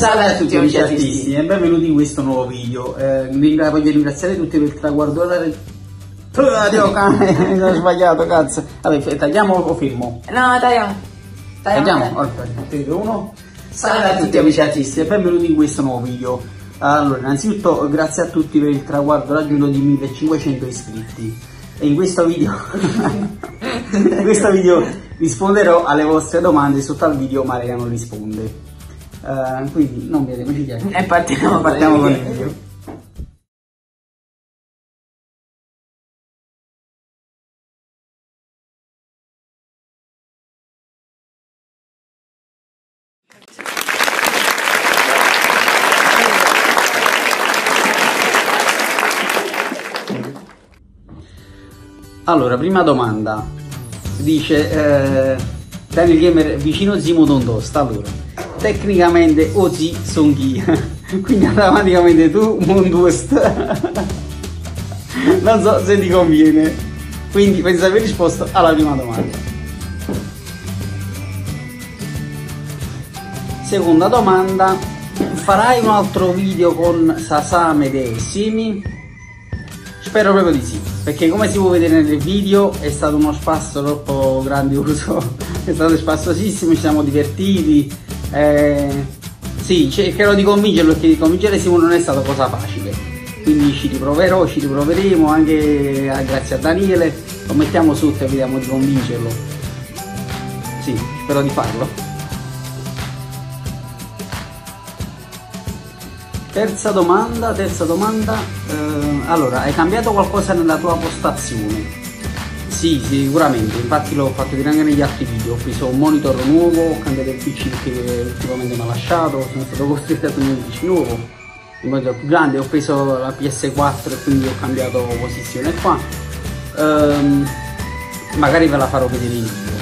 Salve a tutti amici artisti e benvenuti in questo nuovo video. Eh, voglio ringraziare tutti per il traguardo Radio cane, ho sbagliato, cazzo. Vabbè, tagliamo o firmo? No, tagliamo. Tagliamo? Ok, 3, 2, 1. Salve a tutti amici artisti e benvenuti in questo nuovo video. Allora, innanzitutto grazie a tutti per il traguardo raggiunto di 1500 iscritti. E in questo video, in questo video risponderò alle vostre domande sotto al video Maria non risponde. Uh, quindi non vediamoci chiaro. E partiamo, partiamo con il video. Allora, prima domanda. Dice eh, Daniel Gamer vicino Zimo Dondosta. Allora, tecnicamente Ozi son chi? Quindi automaticamente tu Mondost. non so se ti conviene. Quindi penso di aver risposto alla prima domanda. Seconda domanda, farai un altro video con Sasame dei Simi? Spero proprio di sì, perché come si può vedere nel video è stato uno spasso troppo grandioso, è stato spassosissimo, ci siamo divertiti, eh, sì, cercherò di convincerlo perché convincere Simone non è stata cosa facile, quindi ci riproverò, ci riproveremo anche grazie a Daniele, lo mettiamo sotto e vediamo di convincerlo, sì, spero di farlo. Terza domanda, terza domanda, eh, allora hai cambiato qualcosa nella tua postazione? Sì, sicuramente, infatti l'ho fatto dire anche negli altri video, ho preso un monitor nuovo, ho cambiato il PC che ultimamente mi ha lasciato, sono stato costretto a prendere un PC nuovo, un monitor più grande, ho preso la PS4 e quindi ho cambiato posizione qua, ehm, magari ve la farò vedere in video.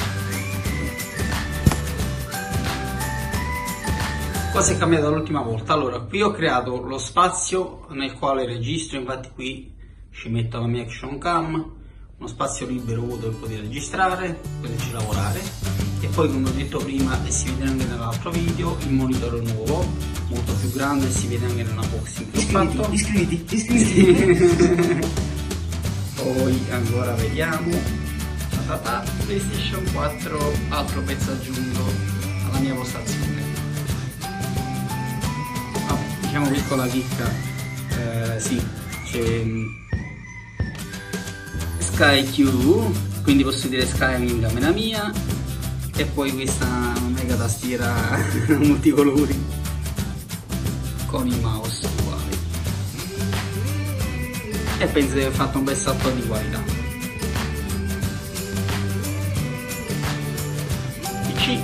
cosa è cambiato dall'ultima volta? Allora, qui ho creato lo spazio nel quale registro, infatti qui ci metto la mia action cam, uno spazio libero vuoto poter registrare, poterci lavorare. E poi come ho detto prima e si vede anche nell'altro video, il monitor nuovo, molto più grande, si vede anche nella che ho fatto. Iscriviti, iscriviti! poi ancora vediamo, PlayStation 4, altro pezzo aggiunto alla mia postazione diciamo piccola chicca. Eh, sì c'è mm, Sky Q quindi posso dire Sky in camera mia e poi questa mega tastiera multicolori con il mouse uguale. E penso di aver fatto un bel salto di qualità. PC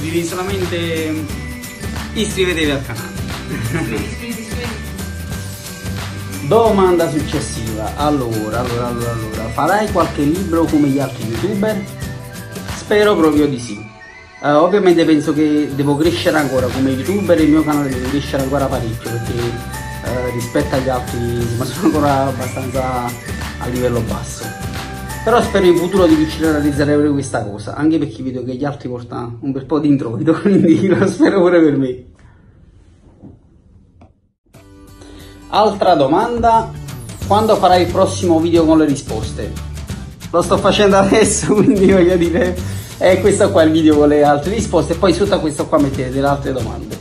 devi solamente iscrivetevi al canale. Domanda successiva. Allora, allora, allora, allora, farai qualche libro come gli altri youtuber? Spero proprio di sì. Uh, ovviamente penso che devo crescere ancora come youtuber, il mio canale deve crescere ancora parecchio perché uh, rispetto agli altri ma sono ancora abbastanza a livello basso. Però spero in futuro di riuscire a realizzare pure questa cosa, anche perché vedo che gli altri portano un bel po' di introito, quindi lo spero pure per me. Altra domanda, quando farai il prossimo video con le risposte? Lo sto facendo adesso, quindi voglio dire, è questo qua il video con le altre risposte, e poi sotto questo qua mettete delle altre domande.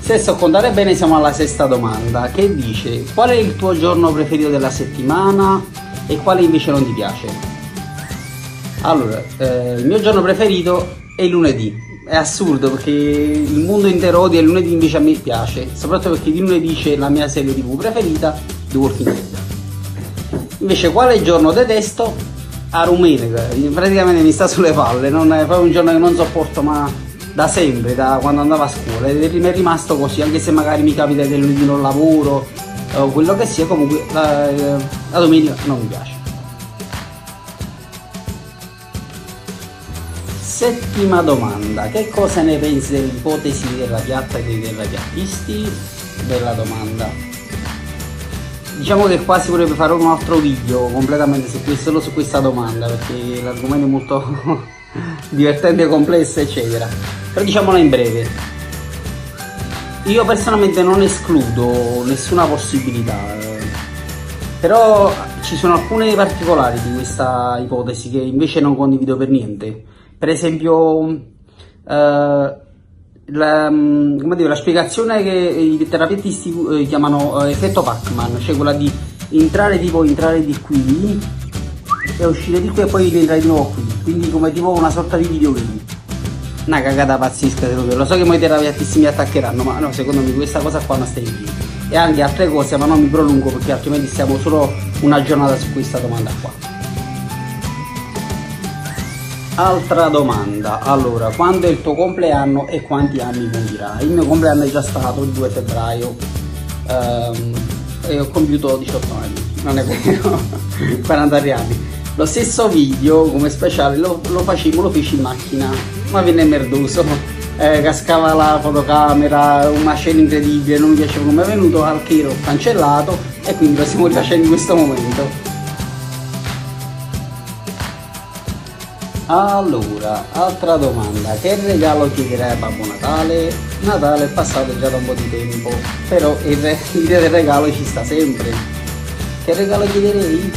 Se so contare bene siamo alla sesta domanda che dice qual è il tuo giorno preferito della settimana e quale invece non ti piace? Allora, eh, il mio giorno preferito è lunedì. È assurdo perché il mondo intero odia e lunedì invece a me piace, soprattutto perché di lunedì c'è la mia serie tv preferita, The Walking Dead. Invece quale giorno detesto? A Rumenica, praticamente mi sta sulle palle, non è proprio un giorno che non sopporto ma da sempre, da quando andavo a scuola ed mi è rimasto così, anche se magari mi capita che lunedì non lavoro o quello che sia, comunque la, la domenica non mi piace. Settima domanda, che cosa ne pensi dell'ipotesi della piatta e dei terrapiattisti? Bella domanda. Diciamo che qua si vorrebbe fare un altro video completamente su questo, solo su questa domanda perché l'argomento è molto divertente, complesso eccetera. Però diciamola in breve. Io personalmente non escludo nessuna possibilità, però ci sono alcune particolari di questa ipotesi che invece non condivido per niente. Per esempio, eh, la, mm, dire, la, spiegazione che i terapeutisti eh, chiamano eh, effetto Pac-Man, cioè quella di entrare tipo entrare di qui e uscire di qui e poi rientrare di nuovo qui, quindi come tipo una sorta di videogame. Una cagata pazzesca, lo so che molti terapeutisti mi attaccheranno, ma no, secondo me questa cosa qua non sta in piedi. E anche altre cose, ma non mi prolungo perché altrimenti stiamo solo una giornata su questa domanda qua. Altra domanda, allora, quando è il tuo compleanno e quanti anni compirai? Il mio compleanno è già stato il 2 febbraio um, e ho compiuto 18 anni, non è vero, 43 anni. Lo stesso video come speciale lo, lo facevo, lo feci in macchina, ma venne merdoso, eh, cascava la fotocamera, una scena incredibile, non mi piaceva come è venuto, al che l'ho cancellato e quindi lo stiamo rifacendo in questo momento. Allora, altra domanda, che regalo chiederei a Babbo Natale? Natale è passato già da un po' di tempo, però il, re, l'idea del regalo ci sta sempre. Che regalo chiederei?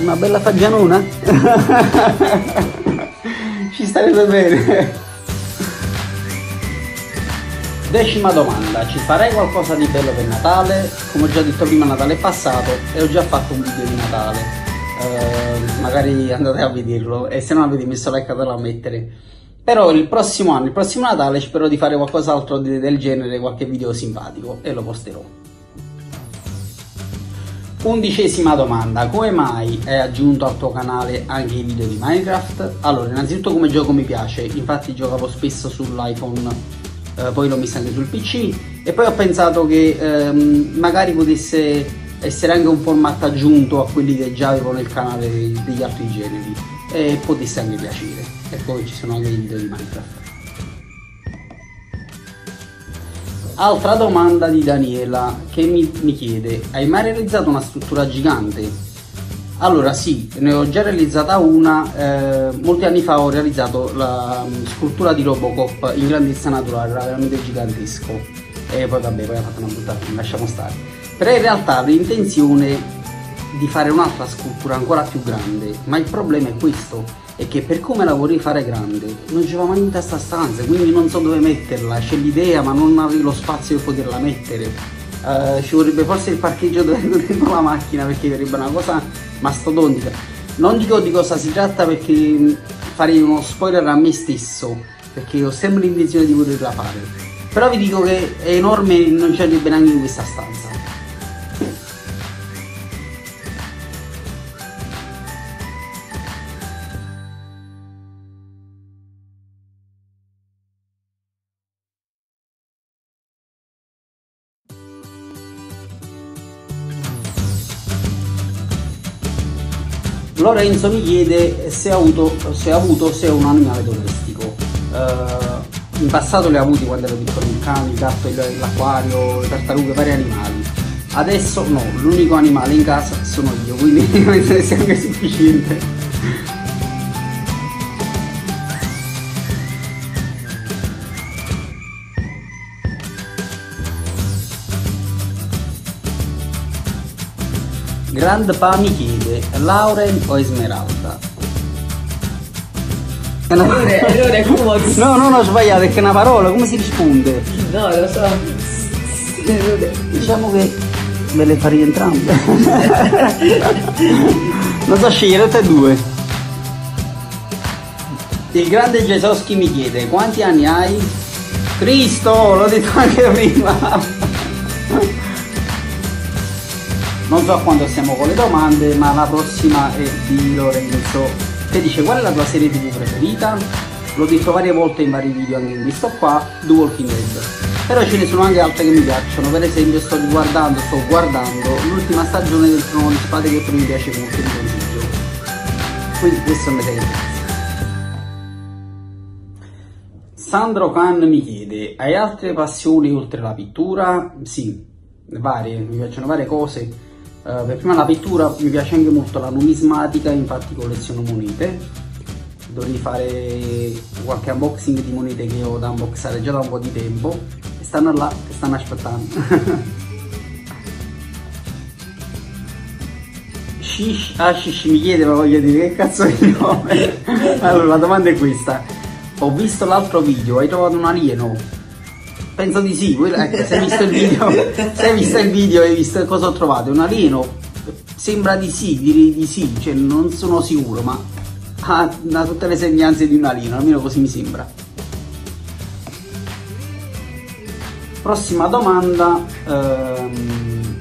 Una bella fagianona? ci starebbe bene. Decima domanda, ci farei qualcosa di bello per Natale? Come ho già detto prima Natale è passato e ho già fatto un video di Natale eh, magari andate a vederlo e se non avete messo like fatelo a mettere però il prossimo anno, il prossimo Natale spero di fare qualcos'altro del genere, qualche video simpatico e lo posterò Undicesima domanda, come mai hai aggiunto al tuo canale anche i video di Minecraft? Allora, innanzitutto come gioco mi piace, infatti giocavo spesso sull'iPhone, eh, poi l'ho messo anche sul PC e poi ho pensato che ehm, magari potesse essere anche un formato aggiunto a quelli che già avevo nel canale degli altri generi. E potesse anche piacere. E poi ci sono anche i video di Minecraft. Altra domanda di Daniela che mi, mi, chiede Hai mai realizzato una struttura gigante? Allora sì, ne ho già realizzata una eh, Molti anni fa ho realizzato la um, scultura di Robocop in grandezza naturale Era veramente gigantesco E poi vabbè, poi ha fatto una brutta fine, lasciamo stare. Però in realtà ho l'intenzione di fare un'altra scultura ancora più grande ma il problema è questo è che per come la vorrei fare grande non c'era mai in testa stanza quindi non so dove metterla. C'è l'idea ma non avevo lo spazio per poterla mettere. Uh, ci vorrebbe forse il parcheggio dentro la macchina perché sarebbe una cosa mastodontica. Non dico di cosa si tratta perché farei uno spoiler a me stesso perché ho sempre l'intenzione di poterla fare però vi dico che è enorme e non c'è neanche in questa stanza Lorenzo mi chiede se ha avuto, se ha avuto se è un animale domestico. Uh, in passato li ha avuti quando ero piccolo, il cane, il gatto, l'acquario, le tartarughe, vari animali. Adesso no, l'unico animale in casa sono io, quindi penso che sia anche sufficiente. Grandpa mi chiede, Lauren o Esmeralda? Allora, allora come No, no, no, sbagliato, è che è una parola, come si risponde? No, lo so. Diciamo che me le farei entrambe. non so scegliere tra e due. Il grande Gesoschi mi chiede, quanti anni hai? Cristo, l'ho detto anche prima. non so quando siamo con le domande ma la prossima è di Lorenzo che dice qual è la tua serie tv preferita? l'ho detto varie volte in vari video anche in questo qua The Walking Dead però ce ne sono anche altre che mi piacciono per esempio sto guardando sto guardando l'ultima stagione del Trono di Spade che me piace molto di consiglio quindi questo mi serve Sandro Khan mi chiede hai altre passioni oltre la pittura? sì varie, mi piacciono varie cose. Uh, per prima la pittura mi piace anche molto la numismatica, infatti colleziono monete. Dovrei fare qualche unboxing di monete che ho da unboxare già da un po' di tempo e stanno là e stanno aspettando. Shish, ah Shish mi chiede ma voglio dire che cazzo è il nome allora la domanda è questa ho visto l'altro video hai trovato un alieno penso di sì ecco, se hai visto il video se hai visto il video hai visto cosa ho trovato. Un alieno. Sembra di sì direi di sì cioè non sono sicuro ma ha, ha tutte le sembianze di un alieno almeno così mi sembra. Prossima domanda ehm,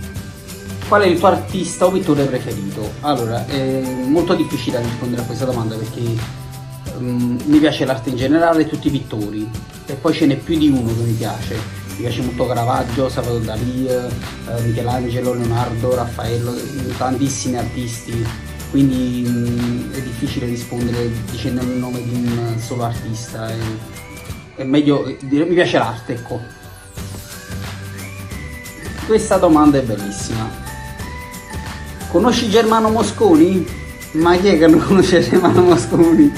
Qual è il tuo artista o pittore preferito? Allora, è molto difficile rispondere a questa domanda perché um, mi piace l'arte in generale, tutti i pittori e poi ce n'è più di uno che mi piace. Mi piace molto Caravaggio, Salvador Dalì, eh, Michelangelo, Leonardo, Raffaello, tantissimi artisti, quindi um, è difficile rispondere dicendo il nome di un solo artista. È, è meglio dire mi piace l'arte, ecco. Questa domanda è bellissima. Conosci Germano Mosconi? Ma chi è che non conosce Germano Mosconi?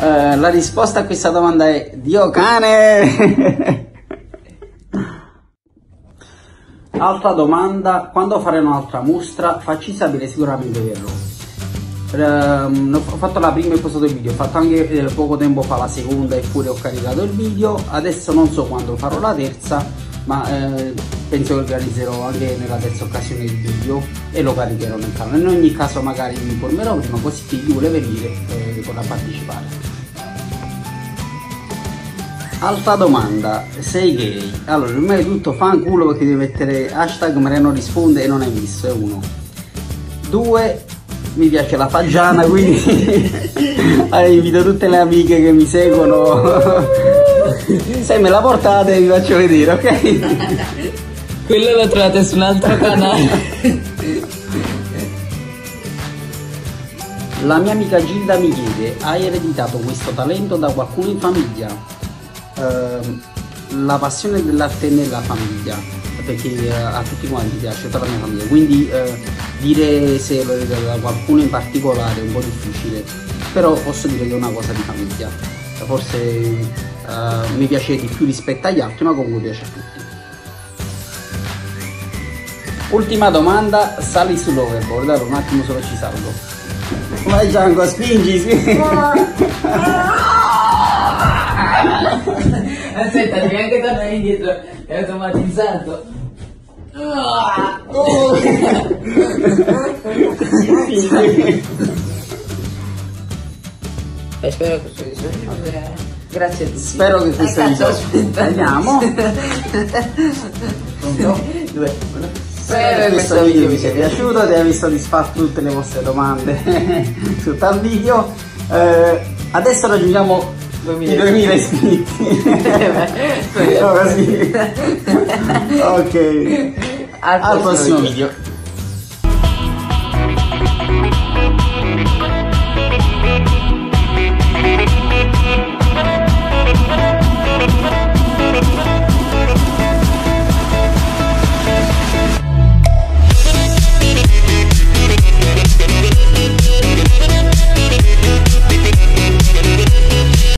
Uh, la risposta a questa domanda è Dio cane! Altra domanda, quando faremo un'altra mostra facci sapere sicuramente verrò. Uh, ho fatto la prima e postato il video, ho fatto anche eh, poco tempo fa la seconda eppure ho caricato il video, adesso non so quando farò la terza, ma eh, penso che organizzerò anche nella terza occasione il video e lo caricherò nel canale. In ogni caso magari mi informerò prima così chi vuole venire eh, potrà partecipare. Altra domanda, sei gay? Allora, prima di tutto fanculo perché devi mettere hashtag Mariano risponde e non hai visto, è uno. Due, mi piace la fagiana, quindi invito tutte le amiche che mi seguono. Se me la portate vi faccio vedere, ok? Quello lo trovate su un altro canale. La mia amica Gilda mi chiede, hai ereditato questo talento da qualcuno in famiglia? Uh, la passione dell'arte nella famiglia, perché uh, a tutti quanti piace, tutta la mia famiglia, quindi uh, dire se lo ereditato da qualcuno in particolare è un po' difficile, però posso dire che è una cosa di famiglia, forse eh, mi piace di più rispetto agli altri, ma comunque piace a tutti. Ultima domanda, sali sull'overboard, allora un attimo solo ci salgo. Vai Django, spingi, spingi. Aspetta, devi anche tornare indietro, è automatizzato. E spero che questo video Grazie a tutti. Spero che questo video. Andiamo. Due, uno. Spero che questo video vi sia piaciuto, ti abbia soddisfatto tutte le vostre domande su tal video. Eh, adesso raggiungiamo 2000. i 2000 iscritti. no, così. ok. Al, Al prossimo video.